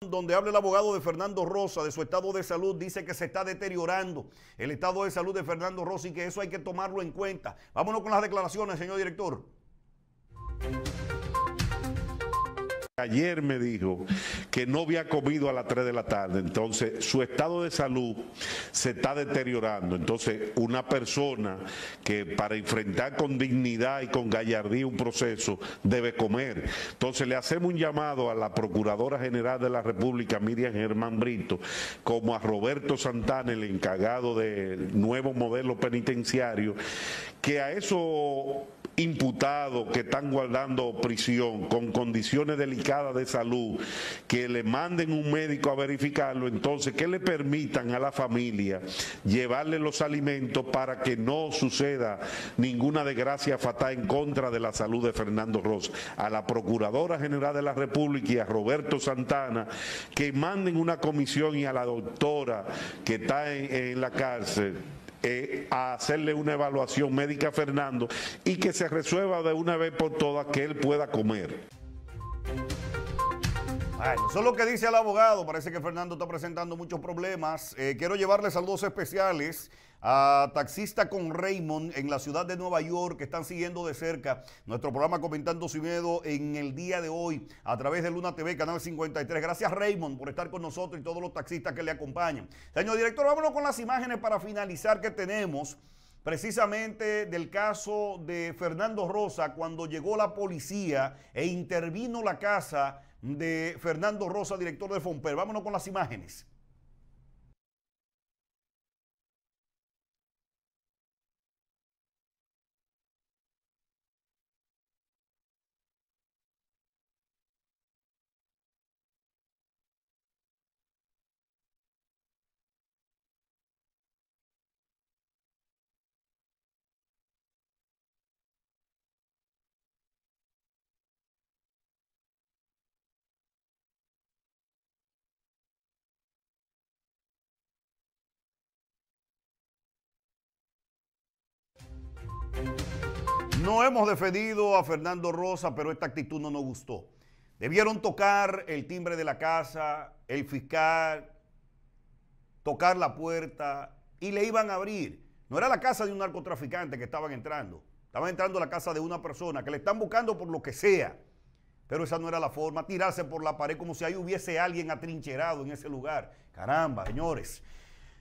donde habla el abogado de Fernando Rosa de su estado de salud, dice que se está deteriorando el estado de salud de Fernando Rosa y que eso hay que tomarlo en cuenta. Vámonos con las declaraciones, señor director. Ayer me dijo que no había comido a las 3 de la tarde, entonces su estado de salud se está deteriorando. Entonces, una persona que para enfrentar con dignidad y con gallardía un proceso debe comer. Entonces, le hacemos un llamado a la Procuradora General de la República, Miriam Germán Brito, como a Roberto Santana, el encargado del nuevo modelo penitenciario, que a eso imputados que están guardando prisión con condiciones delicadas de salud, que le manden un médico a verificarlo, entonces que le permitan a la familia llevarle los alimentos para que no suceda ninguna desgracia fatal en contra de la salud de Fernando Rosa. A la Procuradora General de la República y a Roberto Santana que manden una comisión y a la doctora que está en la cárcel eh, a hacerle una evaluación médica a Fernando y que se resuelva de una vez por todas que él pueda comer. Bueno, eso es lo que dice el abogado. Parece que Fernando está presentando muchos problemas. Eh, quiero llevarles saludos especiales a Taxista con Raymond en la ciudad de Nueva York que están siguiendo de cerca nuestro programa Comentando Sin Miedo en el día de hoy a través de Luna TV, Canal 53. Gracias Raymond por estar con nosotros y todos los taxistas que le acompañan. Señor director, vámonos con las imágenes para finalizar que tenemos precisamente del caso de Fernando Rosa cuando llegó la policía e intervino la casa de Fernando Rosa, director de Fomper. Vámonos con las imágenes. No hemos defendido a Fernando Rosa, pero esta actitud no nos gustó. Debieron tocar el timbre de la casa, el fiscal, tocar la puerta y le iban a abrir. No era la casa de un narcotraficante que estaban entrando. Estaban entrando a la casa de una persona que le están buscando por lo que sea. Pero esa no era la forma, tirarse por la pared como si ahí hubiese alguien atrincherado en ese lugar. Caramba, señores.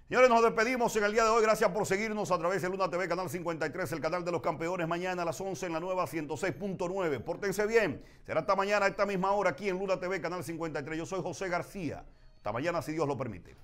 Señores, nos despedimos en el día de hoy. Gracias por seguirnos a través de Luna TV, Canal 53, el canal de los campeones. Mañana a las 11 en la nueva 106.9. Pórtense bien. Será hasta mañana a esta misma hora aquí en Luna TV, Canal 53. Yo soy José García. Hasta mañana, si Dios lo permite.